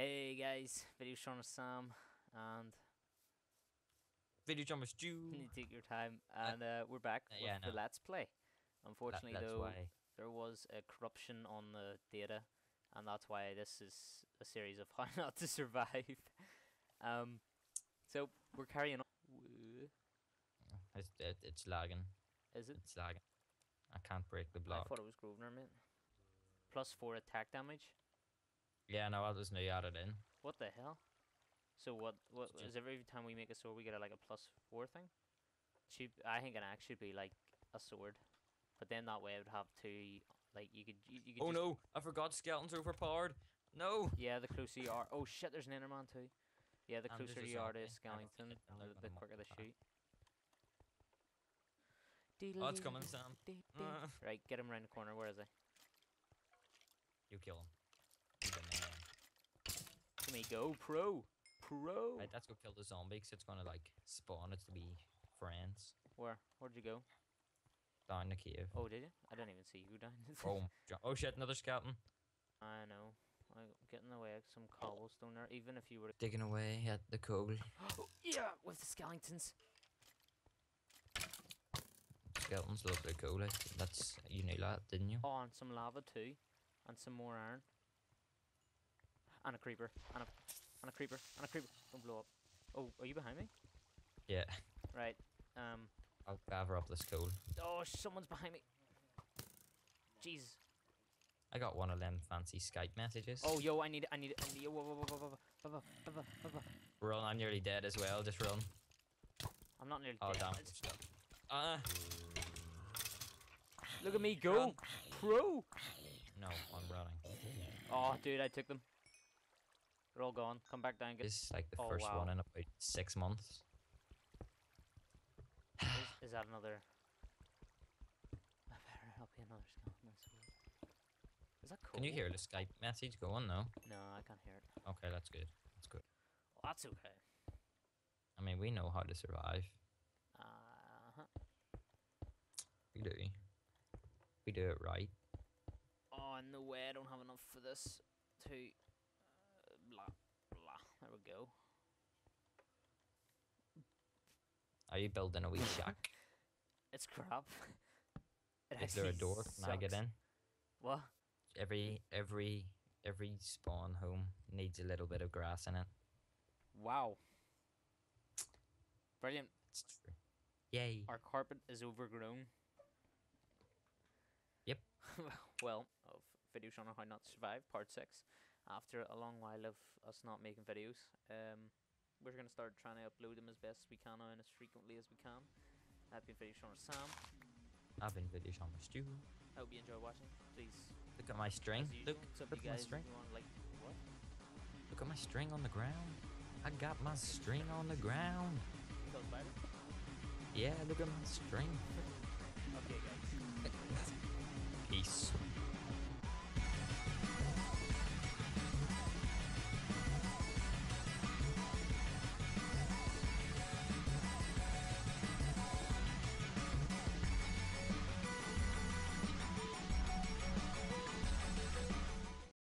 Hey guys, video Sean Sam, and Video Jumper Stew. you take your time, and uh, we're back uh, with yeah, the no. Let's Play. Unfortunately, that's though, why. there was a corruption on the data, and that's why this is a series of how not to survive. um, so we're carrying on. It's, it, it's lagging. Is it? It's lagging. I can't break the block. I thought it was Grosvenor, mate. Plus four attack damage. Yeah, no, I was new added in. What the hell? So what? What is every time we make a sword, we get a, like a plus four thing? Should I think an axe should be like a sword, but then that way I would have two. Like you could. You, you could Oh just- no, I forgot skeleton's overpowered. No. Yeah, the closer you are. Oh shit! There's an Enderman too. Yeah, the closer you are to zombie. I don't Skellington, think- I'm the, the quicker they shoot. Oh, it's coming, Sam. Uh. Right, get him around the corner. Where is he? You kill him. The. Let me go, pro, pro. Right, let's go kill the zombie 'cause it's gonna like spawn it to be friends Where? Where'd you go? down the cave. Oh, did you? I didn't even see you down. Oh, oh shit, another skeleton. I know. I'm getting away with some cobblestone there. Even if you were. Digging away at the coal. yeah, with the skeletons. Skeletons look pretty cool. That's you knew that, didn't you? Oh, and some lava too, and some more iron. And a creeper. And a, and a creeper. And a creeper. Don't blow up. Oh, are you behind me? Yeah. Right. Um. I'll gather up this coal. Oh, someone's behind me. Jeez. I got one of them fancy Skype messages. Oh, yo, I need, I need, I need. Whoa, whoa, whoa, whoa, whoa, whoa, whoa, whoa. Run! I'm nearly dead as well. Just run. I'm not nearly oh, dead. Oh damn! It's... Uh. Look at me go, run. pro. No, I'm running. Oh, dude, I took them. They're all gone. Come back down. Get. This is like the Oh, first wow. one in about six months. Is, is that another? I better help you another skeleton. Is that cool? Can you hear the Skype message going? No. No, I can't hear it. Okay, that's good. That's good. Oh, that's okay. I mean, we know how to survive. Uh huh. We do. We do it right. Oh, no way! I don't have enough for this. To blah blah. There we go. Are you building a wee shack? It's crap. It Is there a door? Can I get in? What? Every every every spawn home needs a little bit of grass in it. Wow. Brilliant. It's true. Yay. Our carpet is overgrown. Yep. well, of video showing how not to survive, part six. After a long while of us not making videos, um, we're gonna start trying to upload them as best as we can and as frequently as we can. I've been video showing Sam. I've been video on my stew. I hope you enjoy watching. Please, Look at my string. Look, look at my string. You want like what? Look at my string on the ground. I got my string on the ground. Yeah, look at my string. Okay, guys. Peace.